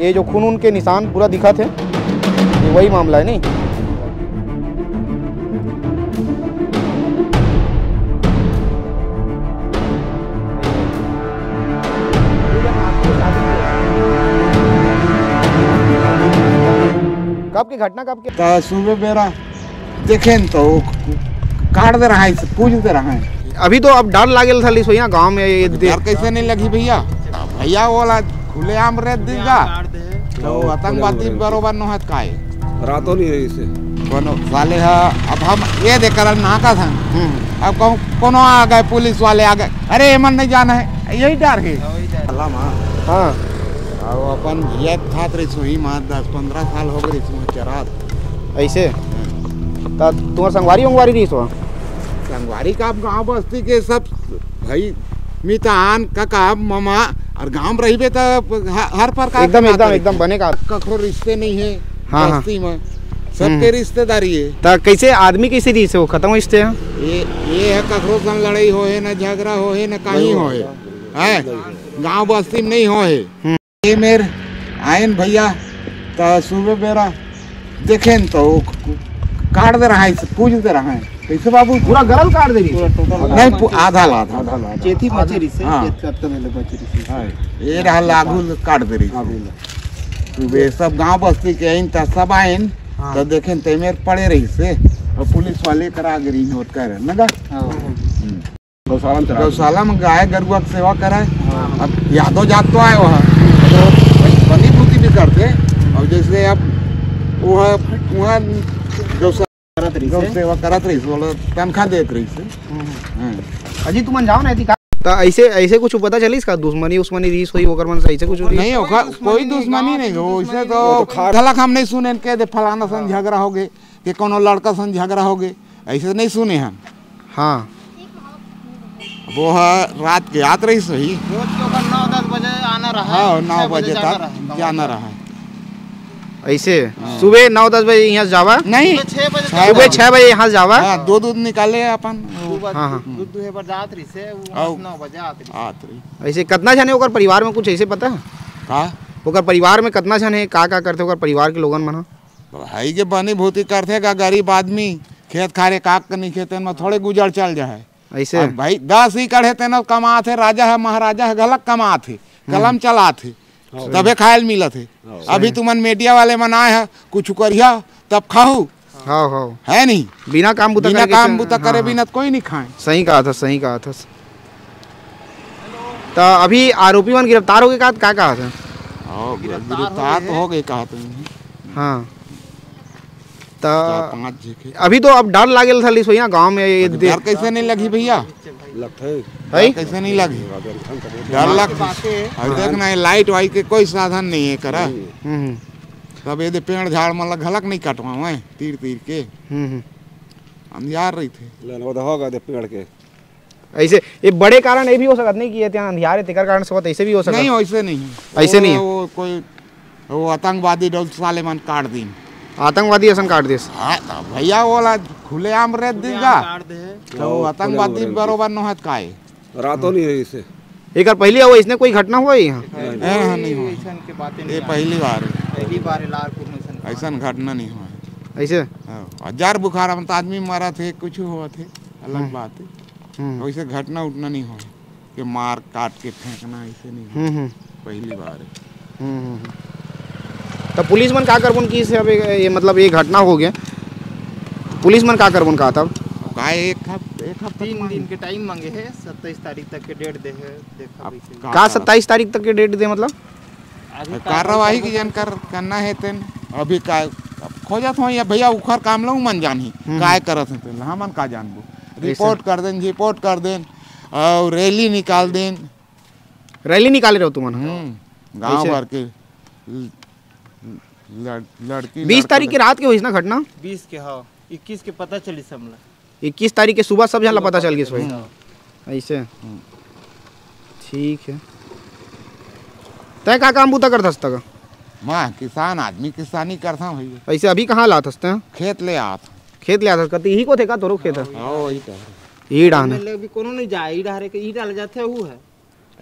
ये जो खून उनके निशान पूरा दिखा थे ये वही मामला है नहीं? कब की घटना कब की? सुबह मेरा देखे तो काट दे रहा है पूछ दे रहा। है अभी तो अब डर लागेल था गाँव में डर कैसे नहीं लगी भैया? भैया बोला खुले आम रे देगा। तो आतंकवादी बरोबर न है काहे रातों नहीं है इसे। कोनो साले है अब हम ये देख कर नाका था। हम्म, अब कहूँ कोनो आ गए पुलिस वाले आ गए। अरे एमन नहीं जाना है। यही डर है। हाँ और अपन भैया खात रही सो ही माँ दस पंद्रह साल हो गई इसमें चरात। ऐसे? तो तुम्हार संगवारी उंगवारी रही सो संगवारी का गाँव बस्ती के सब भाई मितान काका मामा और गाँव में रहिबे तो हर प्रकार एकदम एकदम एकदम बनेगा कखरो रिश्ते नहीं है हाँ, हाँ। में। सबके रिश्तेदारी है। तो कैसे आदमी कैसे रही से वो खत्म इससे? ये ये है कखरो संग लड़ाई हो है न झगड़ा हो है न कहीं हो है? हैं? गाँव बस्ती में नहीं हो है ये मेर आयन भैया तो सुबह बेरा देखे तो काट दे रहा है पूछ दे रहा। है कैसे बाबू पूरा गरल काट दे रही नहीं आधा आधा मचेरी से हाँ। हाँ, ये रहा लागू काट दे रही सुबह सब गाँव बस्ती के आइन त सब आइन हाँ। तो देखे ते मेर पड़े रही से। और पुलिस वाले करा गरी नोट कर नगा गौशाला में गौशाला में गाय गरुआ की सेवा कराए। अब यादव जात तो आए वहाँ। तो बनी बूती भी करते और जैसे अब वो है वहाँ गौशाला गौ सेवा करत रही बोलो तनख्वाह देत रही से। हाँ। अजी तुम जाओ ना तो ऐसे ऐसे कुछ पता चली इसका? दुश्मनी उस्मनी रीस हुई ओकर मन से ऐसे कुछ नहीं होगा कोई दुश्मनी नहीं हो इसे तो झलक हम नहीं सुने के दे फलाना सन झगड़ा हो गए कि कोनो लड़का सन झगड़ा हो गए ऐसे नहीं सुने हम। हाँ। वो है रात के याद रही सही। रोज के नौ दस बजे आना रहा हाँ नौ बजे तक जाना रहा। ऐसे। सुबह नौ दस बजे यहाँ जावा। नहीं। छह सुबह छह बजे यहाँ जावा। हाँ, दूध दूध निकाले अपन। हाँ हाँ। ऐसे कितना जन है ओकर परिवार में कुछ ऐसे पता है? का? ओकर परिवार में कितना जन है? का का करते ओकर परिवार के लोगन मन। भाई के बनी भूति करते का गरीब आदमी? खेत खारे काक के नहीं खेते में थोड़े गुजर चल जाए। ऐसे। भाई दस ही कढ़े तेन कमा थे राजा है महाराजा है गलत कमा थे कलम चला थे तबे खायल मिला थे अभी तुमन मीडिया वाले मनाए है कुछ करिया तब खाऊ। हाँ हाँ। है नहीं? बिना काम बुता बिना काम बुता हाँ, करे हाँ। बिना तो कोई नहीं खाए। सही कहा था सही कहा था। तो अभी आरोपी मन गिरफ़्तार हो गए का का कहा था? गिरफ़्तार तो हो गए। कहा तुम हाँ। तो अभी तो अब डर लागेल था गाँव में डर कैसे नहीं लगी भैया? है। है? कैसे नहीं लगी। डर लग। और देखना लाइट वाइट के कोई साधन नहीं है करा। हम्म। तब ये पेड़ झाड़ मतलब घलक नहीं कटवाओ तीर तीर के। हम्म हम्म। अंधियार रही थे। तो होगा पेड़ के। ऐसे ये बड़े कारण ये भी हो सकत नहीं कि ये अंधियारे तेकर कारण से होत ऐसे भी हो सकत। नहीं वैसे नहीं। ऐसे वो- नहीं वो कोई वो आतंकवादी डोल साले मन काट दी आतंकवादी असन काट देस। हाँ, तो भैया बोला खुले आम रे देगा तो आतंकवादी बरोबर न है काहे रातों नहीं है इसे। एकर पहले हुआ इसने कोई घटना हुआ है यहाँ? हाँ, नहीं। हुआ। ऐसन के बातें ये पहली बार है। पहली बार लालपुर में ऐसन ऐसा घटना नहीं हुआ ऐसे? हाँ, हज़ार बुखार में तो आदमी मरा थे कुछ हुआ थे अलग बात है। हम्म। वैसे घटना उठना नहीं हुआ कि मार काट के फेंकना ऐसे नहीं हुआ। हम्म हम्म, पहली बार है। हम्म हम्म। तो पुलिस मन का करबन की से अब ये मतलब ये घटना हो गया। पुलिस मन का करबन का तब का एक एक हफ़्ते तीन दिन के टाइम मांगे है सत्ताईस तारीख तक के डेट दे है देखा का सत्ताईस तारीख तक के डेट दे मतलब? कार्यवाही की जानकर करना है तेन। अभी का खोजत हो या भैया उखर काम लो मन जानी काय करत है तेन? हमन का जानबो रिपोर्ट कर देन रिपोर्ट कर देन और रैली निकाल देन। रैली निकाले रहो तुमन हम्म। गाँव भर के लड़- लड़की बीस तारीख की रात के हुई ना घटना? बीस के हाँ इक्कीस के पता चली समला इक्कीस तारीख के सुबह सब जन पता चल गया सोई ऐसे? ठीक है। तय का काम बूता करता तक मैं किसान आदमी किसानी करता हूँ ऐसे अभी कहाँ लात हँसते हैं? खेत ले आत। खेत ले आता कति ही। को थे का तोरो खेत है? हाँ वही कह रहे। ही डाहने भी कोनो नहीं जाए ई डारे के ई डाल जाते हु है।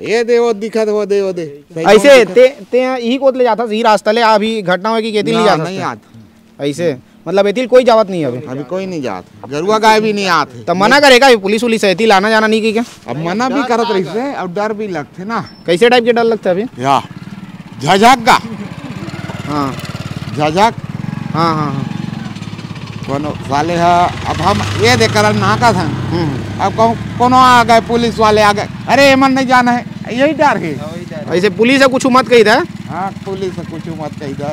ये दे वो दिखत वो दे। वो दे ऐसे ते ते यही कोत ले जाता यही रास्ता ले। अभी घटना हुई कि केतिल नहीं ना, जा नहीं आते। ऐसे मतलब एतिल कोई जावत नहीं अभी। अभी कोई नहीं जात। गरुआ गाय भी नहीं आते। तब मना करेगा ये पुलिस उलिस है एतिल आना जाना नहीं की क्या? अब मना भी करत रही से अब डर भी लगते ना। कैसे टाइप के डर लगता अभी? या झझक का। हाँ। झझक। हाँ हाँ हाँ। कोनो साले है अब हम ये देख कर ना था हम्म, अब कहूँ कोनो आ गए पुलिस वाले आ गए। अरे मन नहीं जाना है। यही डर है। ऐसे पुलिस है कुछ मत कही था? हाँ पुलिस से कुछ मत कही दे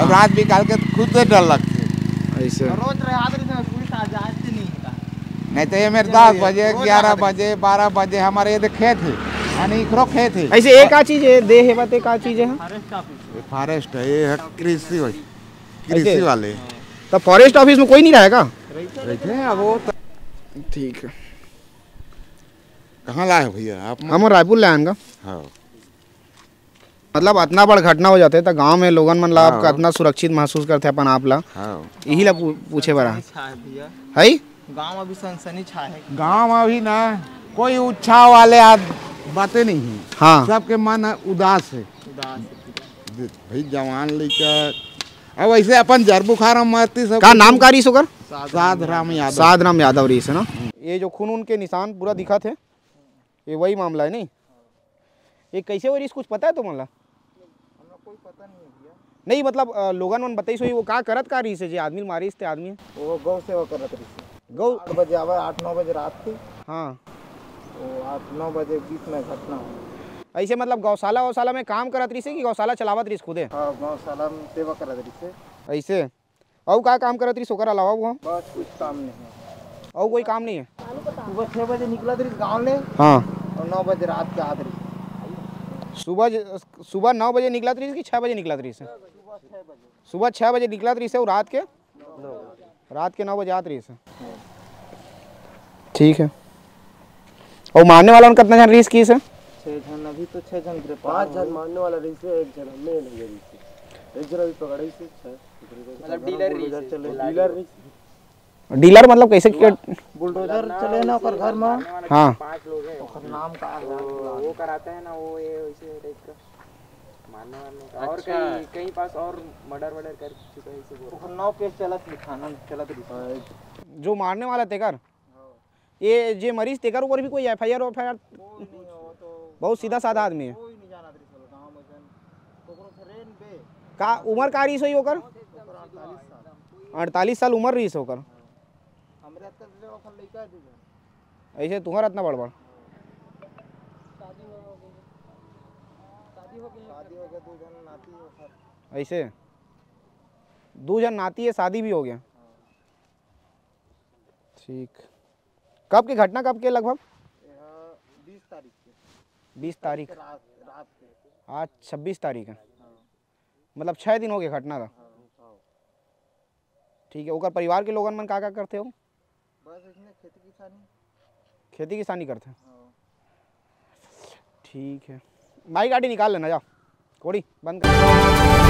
और रात भी काल के खुद से डर लगते ऐसे। रोज रहे आदमी से पुलिस आ जाती नहीं है। नहीं तो ये मेरे दस बजे ग्यारह बजे बारह बजे हमारे ये खेत है यानी इकरो खेत है ऐसे एक आ चीज़ है दे है बात एक आ चीज़ है। फॉरेस्ट है ये कृषि वाली कृषि? वाले। तब फॉरेस्ट ऑफ़िस में कोई नहीं रहेगा? रहते हैं अब वो तो- ठीक है। कहाँ लाए भैया? आप हम रायपुर ले आएँगे हाँ। मतलब इतना बड़ घटना हो जाते तो गाँव में लोगन मन ला हाँ। कितना सुरक्षित महसूस करते अपन आप ला। हाँ। यही ला पूछे बरा छा है भैया। है? गाँव अभी सनसनी छा है। गाँव अभी ना कोई उत्साह वाले आज बातें नहीं है। हाँ। सबके मन उदास है। उदास है। भाई जवान लेकर अब ऐसे अपन जर बुखार मरती सब का नाम कारी सुकर साध राम यादव। साध राम यादव रही से ना? ये जो खून उनके निशान पूरा दिखा थे ये वही मामला है नहीं? ये कैसे हो रही कुछ पता है तो तुम्हारा नहीं मतलब लोगन मन बताई सोई वो का करत का रही से जे आदमी मारी ते आदमी वो गौ सेवा करत रही गौ आठ बजे आवे आठ नौ बजे रात के हाँ। वो आठ नौ बजे बीच में घटना हुई। ऐसे मतलब गौशाला वौशाला में काम करत रही से कि गौशाला चलावत रही खुदे? हाँ गौशाला में सेवा करत रही से ऐसे? और का काम करत रही सोकर अलावा वो बस कुछ काम नहीं है। और कोई काम नहीं है? सुबह छः बजे निकला रही गाँव ले हाँ। और नौ बजे रात के आत रही सुबह सुबह नौ बजे निकला रही कि छः बजे निकला रही से सुबह छः बजे निकला रही से और रात के? रात के नौ बजे आत रही से ठीक है। और मारने वाला उनका कितना जन रिस्क की से अभी तो छः जन गिरफ़्तार पाँच जन मारने वाला रही से एक जन हमें नहीं रही से एक जन अभी पकड़ी से छह। मतलब डीलर रही से डीलर रही से डीलर मतलब कैसे के बुलडोजर चले ना ओकर घर में। हाँ। ओकर नाम का वो कराते हैं ना वो ये वैसे टाइप का मारने वारने का। और कहीं कहीं पास और मर्डर वर्डर कर चुका है इसे ओकर नौ केस चलत लिखाना चलत रही जो मारने वाला तेकर ये जे मरीज़ तेकर ऊपर भी कोई F I R F I R बहुत सीधा साधा आदमी है। ट्रेन बे का उम्र का रही सही होकर अड़तालीस साल। उम्र रही से होकर ऐसे तुम्हारा इतना बड़बड़। शादी हो गया दो जन नाती ऐसे? दो जन नाती है शादी भी हो गया। ठीक। कब की घटना कब के लगभग? बीस तारीख। आज छब्बीस तारीख है। मतलब छः दिन हो गया घटना का। ठीक है ओकर परिवार के लोगन मन का का करते हो? बस इसने खेती किसानी। खेती किसानी करते हैं। ठीक है। भाई गाड़ी निकाल लेना जाओ। कोड़ी बंद कर।